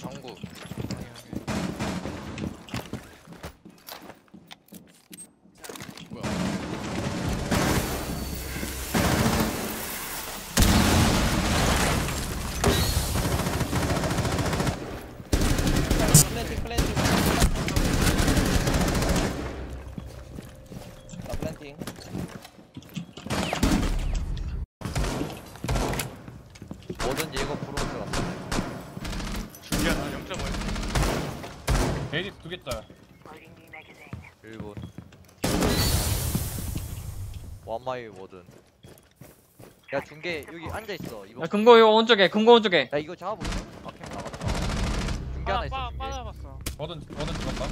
정구. 뭐든지 이거 부르는 줄 알았어 중계하나 0.5 에이디 두 개짜리. 1분 원마이 뭐든. 야 중계 여기 앉아있어 이거. 야 금고 이거 오른쪽에 금고 오른쪽에. 야 이거 잡아볼래? 아캠 나갔다. 중계 하나 있어 빠, 중계. 빠져봤어. 뭐든 뭐든 죽었다.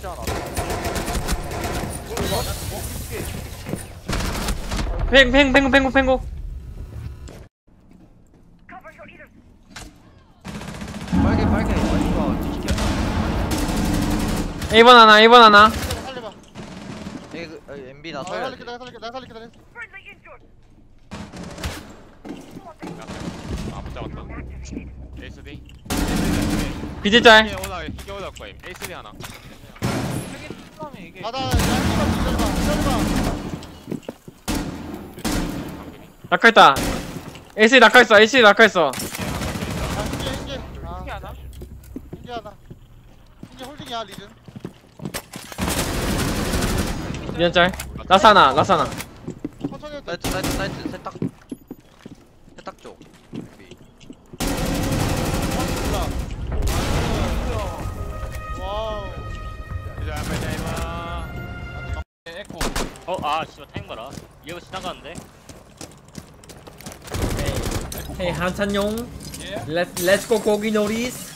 작업실 하나 팽 팽 팽고 팽고 팽고 빨개 빨개 이거 뒤집게 1번 하나 1번 하나. 살려봐. 그, 어, MB 나나 살려 살릴게 내가 살릴게 내가 살릴게 내가 아못 잡았다 ASD 비질짤. 이게 오다 거임 ASD 하나 아나 양쪽만 기다려봐 기다려봐 낙하했다. AC 낙하했어 AC 낙하했어. 아 hinge hinge 아 이게 하나? hinge 홀딩이야 리즌 미안짤 하나 천천히 해도 돼 나이트 나이트 나이트 세탁. 세탁 쪽. 와우 어, 아, 씨발 타임 봐라. 얘가 지나가는데? 헤이 한찬용. 예 go 고기 노리스.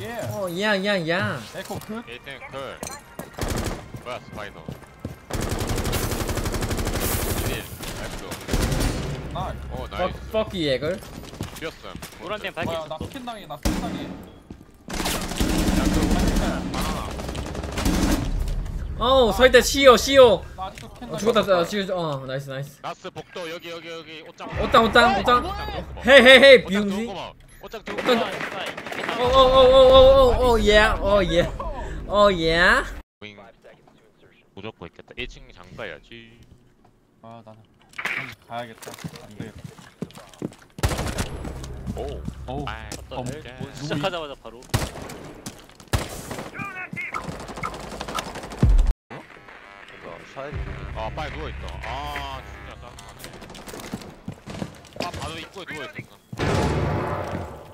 예. 어 야야야 에코 그? 1등 컬 뭐야 스파이더 1 나이스. 나오 fuck 나이스 fuck 예걸 뛰었음 노란 뱀 뭐야 나. 스킨 당해 나 스킨 당해. 바나나 어우 설대 시오 시오 나 아직도 스킨 어, 당해 죽었다 어, 지금 어 나이스 나이스. 라스 복도 여기 여기 여기 옷장. 옷장 옷장 옷장. 옷장 헤이 헤이 헤이 옷장 비웅지. 봐. 옷장 봐. 아, 어, 윙. 무조건 있겠다. 1층 장가야지. 아 나는 좀 가야겠다. 안 되겠다 오. 어우 아, 어, 애? 뭐, 시작하자마자 바로. 샤이 아 빨리 누워 있다 아 진짜 짜증나네. 아 바로 입구에 누워 있었어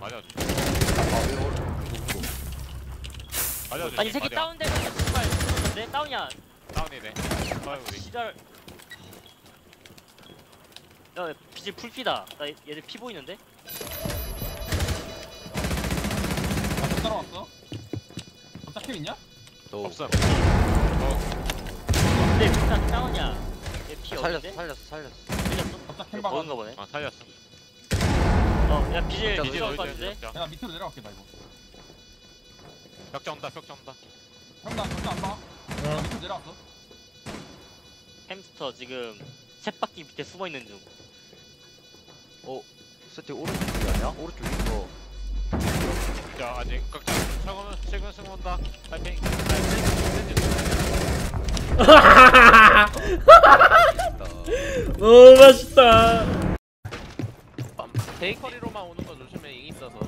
맞아 맞아 아니, 이 새끼 다운되면 씨발. 내 다운이야. 다운이네. 우리 시절. 야, 비질 풀피다. 나 얘- 얘들 피 보이는데? 나못 따라왔어? 어차피 있냐? 너 없어 근데 일단 다운이야. 얘피 살렸어 없는데? 살렸어 살렸어 살렸어? 햄버거 먹은가 보네. 아 살렸어 어, 야, 비질 비질 올 것 같은데? 벽자 내가 밑으로 내려갈게 나 이거 벽자 온다 벽자 온다 형나 벽자 안봐 나 밑으로 내려왔어 햄스터 지금 쳇바퀴 밑에 숨어 있는 중. 어 세팅 오른쪽이 아니야? 오른쪽 이 거 자 아직 각자 차고는 최근 승 온다. 파이팅. 너무 맛있다. 베이커리로만 오는 거 조심해 잉 있어서.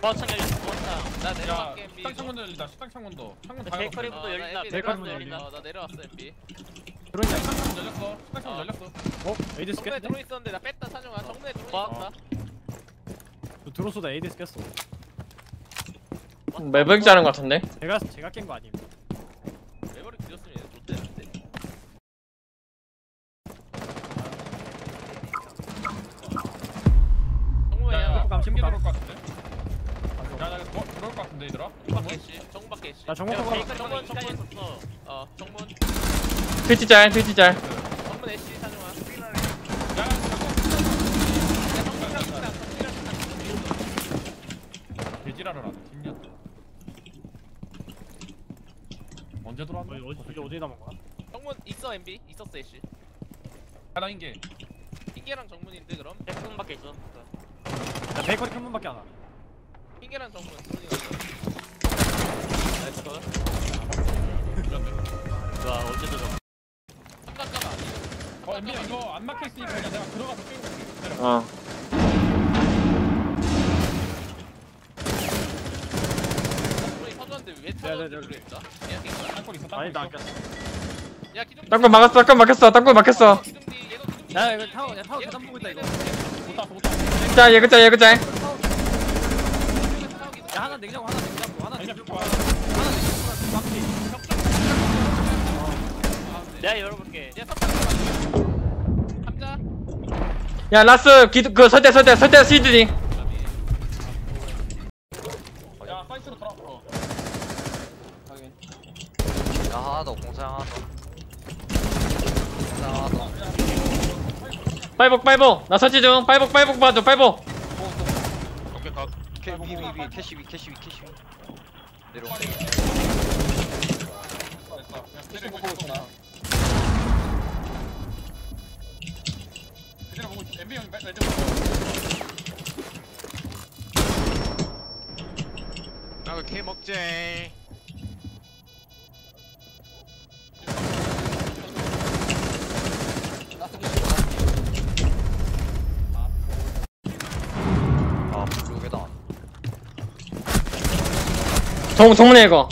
버창 열렸어, 버창. 나 야 내려갈게 식당 창문도 열린다 식당 창문도 창문 다 베이커리 열었어 문도 열린다, MB 베이커리 내려왔어 문도 열린다. 어, 나 내려왔어 MB 들어있냐 식당 창문 열렸어. 식당 창문 어. 열렸어. 에이디스 정문에 깼네? 들어있었는데 나 뺐다 찬용아. 정문에 봐. 들어있었다. 그 들어오다 에이디스 깼어. 매벽 자는 것 같은데? 제가 제가 깬 거 아님? 메모리 뒤졌으면 얘네 좆대는데. 정문에 야, 야감 신기 신고 들어올 것 같은데? 야나 뭐 들어올 것 같은데 얘들아? 정문 개씨. 정문 밖에 씨나 정문 야, 정문, 정문 정문. 정문. 있었어. 어 정문 애쉬 식당 개지랄을 하네 팀이었다 언제 들어 어디 어디 어디, 어디 남은 거야? 정문 있어 MB 있었어 애쉬. 하나인 게 핑계랑 정문인데 그럼? 백분밖에 있어. 나 베이커리 큰 문밖에 안 와. 핑계랑 정문 정문이 나이스 컷. 좋아 좀 삼각가가 어 MB 이거 안 막혀 있으니까 그냥 내가 들어가서 뛰고 있을게. 어. 우리 서주한테 왜 네, 네, 네. 그냥 낀 거야 땅굴 있어 땅굴 아니 있어. 나 아꼈어. 야 기둥 땅굴 막았어 땅굴 막혔어 땅굴 막혔어. 기둥디 얘도 기둥디 야, 이거 타워, 야, 타워 계단 보고 있다, 이거. 못 땄어 못 땄어. 자 예그짤 예그짤. 야 하나 냉장고 하나 냉장고 하나 아니야 냉장고. 좋아 하나 냉장고. 막히. 내가 열어볼게 얘 선박 감자 야 라스 기 그 설대 설대 설대 시드니. 야 돌아. 어. 야 하나 더 공사장 하나 더. 공사장 하나 더. 빨복 빨복. 나 설치 중. 빨복 빨복 봐줘 빨복. 오케이 캐, 위, 위, 위, 캐시 위, 캐시 위, 캐시 위 내려온다 먹지 아 블루게다. 정 정문에 이거.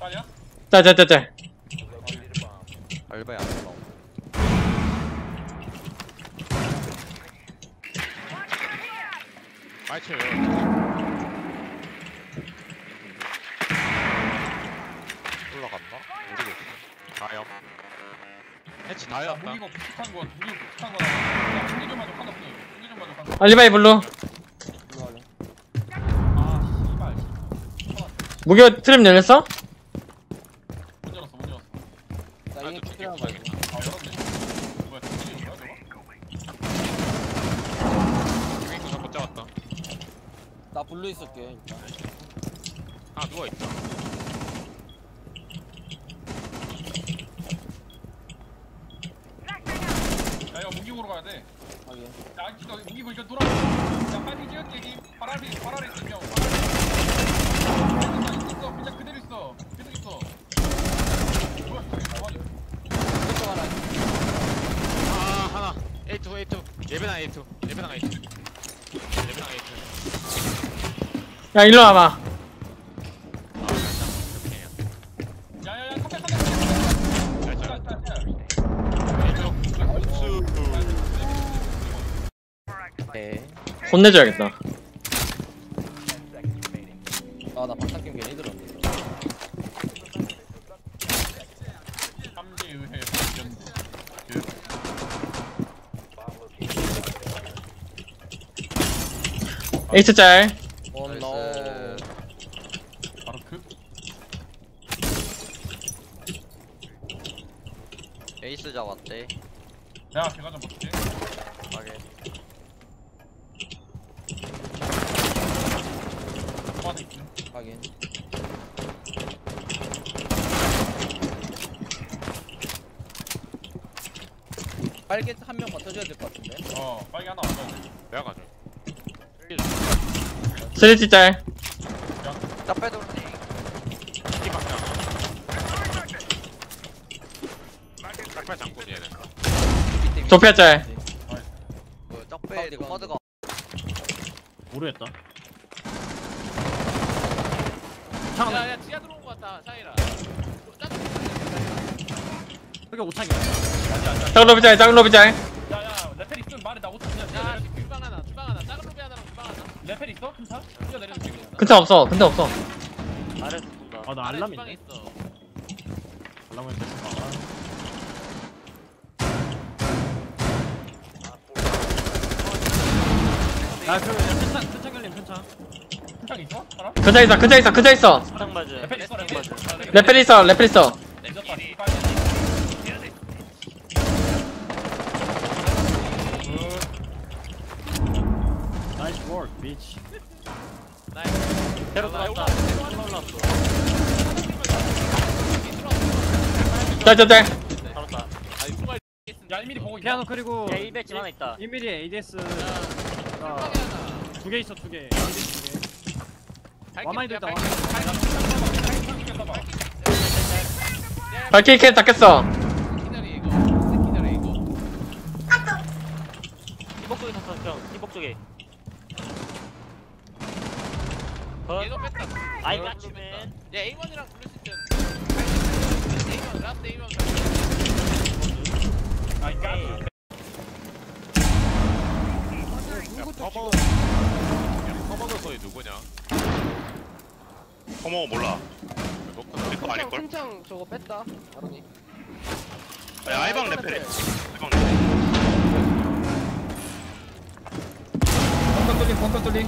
아니야? 짤짤짤짤 알바야 안 나오 마이츠 다였다. 무기고 비슷한 거 무기고 비슷한 거야 야 무기 좀 맞아 상관없어 무기 좀 맞아 상관없어 알리바이 블루. 아 씨발. 무기가 트랩 열렸어? 못 열었어 못 열었어 나도 두개 부셔야겠다 아 열었네 뭐야 두개 뭐야 저거? 여기 있고 못 잡았다 나 블루 있을게 일단 아 누워있다 야 이거 무기고로 가야 돼 하긴 야, 이거 무기고 이거 돌아. 야, 빨리 지을게, 이 파라리, 파라리 있어, 그냥 그대로 있어. 그대로 있어. 뭐야, 저기 가만히. 이것도 하나 아 하나 A2 A2 예배당 A2 예배당 A2 예배당 A2 야 일로 와봐 아 이렇게 야, 야, 야, 카페, 카페, 카페. 잘 자, 잘 자, 자. A2 수 네 혼내줘야겠다 아나 박탁경 괜히 들었네 삼지의회 발견. 그, H짤 원노 나이스 바로 그. 에이스 잡았대 야, 제가 좀 볼게 가만히 있네. 하긴 빨개 한 명 버텨줘야 될 것 같은데. 어, 빨리 하나 와줘야 돼. 내가 가져. 스리치짤. 딱 빼돌니 이 방향 딱발 장군이 얘는 조피아짤. 뭐야 짝빼 노마드가. 모르겠다. 야야 지하 들어온 거 같다 샤이라 여기 오창이야. 짱로비짤 짱로비짤 야, 야, 레펠 있으면 말해. 나 5천 야 야, 주방 하나 주방 하나 작은 로비 하나랑 주방 하나 레펠 있어? 큰차? 뛰어 내려 지금. 근처 없어 근처 없어 아래서 쏜다 아나 아래 알람 주방에. 있어 알람을 뺐어. 야, 그 큰창 큰창 열림. 큰차 있어? 근처 있어 근처 있어 근처 있어 수상 맞아 레펠 있어, 레펠. 레펠 있어 레펠 있어 늦었다. 씨발. 나이스 워크, 비치. 나 들어왔다 올라왔어, 짤짤짤. 잡았다 아니 정말 야 1mm 보고 있다 피아노 그리고 야 1배집 하나 있다. 1mm ADS 야 하나 두개 있어 두개 ADS 두개. 와마이도 있다 발키리 캐 닦겠어 기다려 이거 기다려 이거 이복 쪽에 탔어 형 이복 쪽에 컷 얘도 뺐다. 뺐다. 야 A1이랑 블루 시즌 A1 라스트 A1 아이 까 커버. 커버더 소리 누구냐? 어머 몰라. 내거 아닐걸? 큰창 저거 뺐다. 아론이 야 아이방 레펠. 아이방 레펠. 벙커 뚫림 벙커 뚫림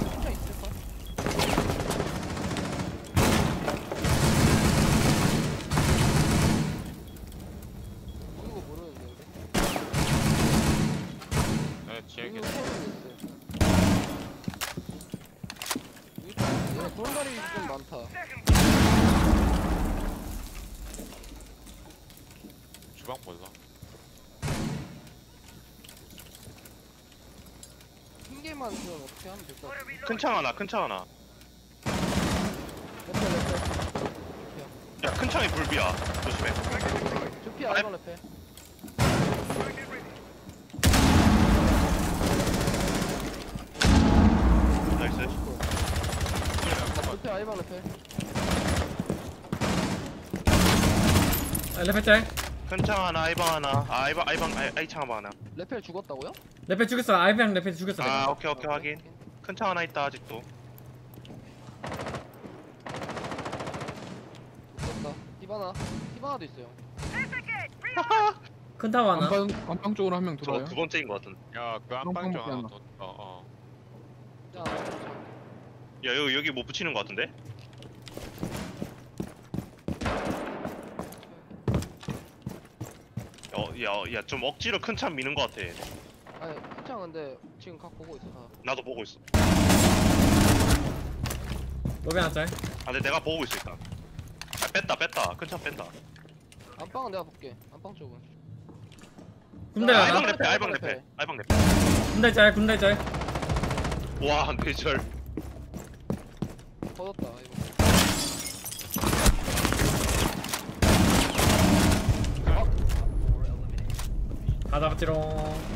좀 많다. 주방 몰라. 한 개만 그럼 어떻게 하면 될것 같아? 큰창 하나 큰 창 하나. 레펠 레펠. 야 큰 창이 불비야. 조심해. 두피 아이번 레펠 나이스 두피 아이번 레펠 아, 레페 짤. 큰창 하나 아이방 하나. 아 아이방 아이방 아이, 아이창 하나. 레펠 죽었다고요? 레페 죽였어. 아이비랑 레페 죽였어 아 내가. 오케이 오케이 확인. 큰 창 하나 있다 아직도. 죽었다. 히바나 히바나도 있어요. 큰 타워 하나. 안방 안방 쪽으로 한명저 들어와요. 두 번째인 것 같은 야, 그 안방 좀 뻥뻥 하나 더. 어, 어. 야 야 여기 여기 뭐 붙이는 것 같은데 어 야 야 좀 억지로 큰창 미는 것 같아 아니 큰창 근데 지금 각 보고 있어 다. 나도 보고 있어. 로비 하나 짤. 아 근데 내가 보고 있어 일단. 아 뺐다 뺐다. 큰창 뺀다. 안방은 내가 볼게. 안방 쪽은. 군대 야, 아이방 하나 레펠. 레펠 아이방 레펠 군대 짤 군대 짤. 와 뇌절. 터졌다 이거 다 잡았지롱